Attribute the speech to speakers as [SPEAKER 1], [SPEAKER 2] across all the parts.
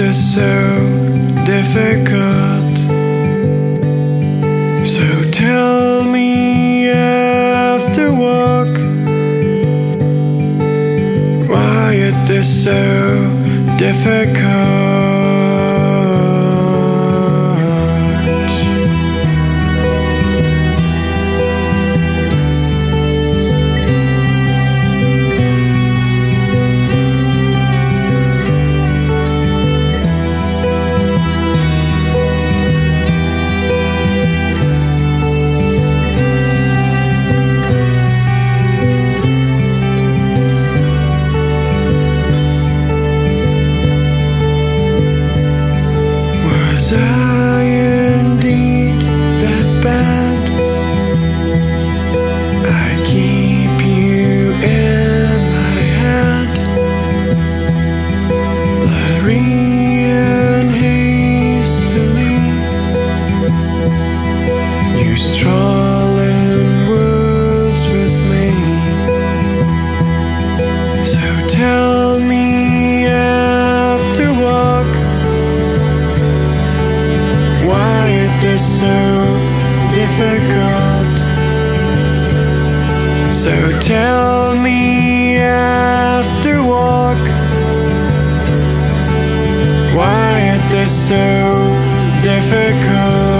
[SPEAKER 1] it is so difficult. So tell me after walk why it is so difficult. Was I indeed that bad? I keep you in my head. You strolling so difficult. So tell me after walk why it is so difficult.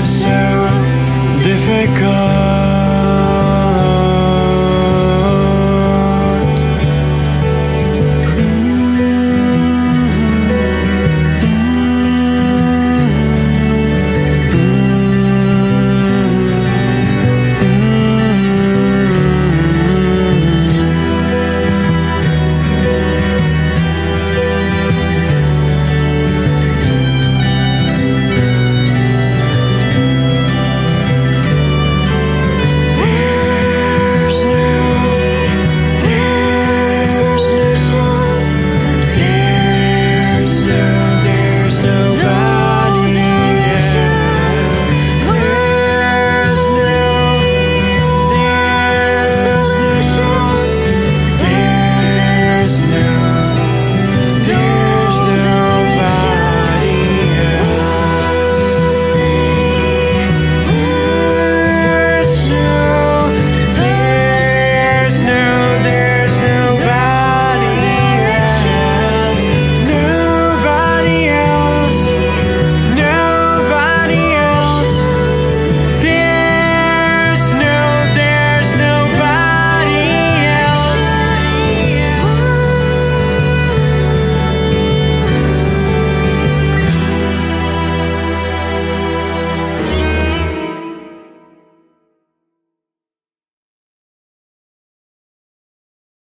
[SPEAKER 1] so difficult.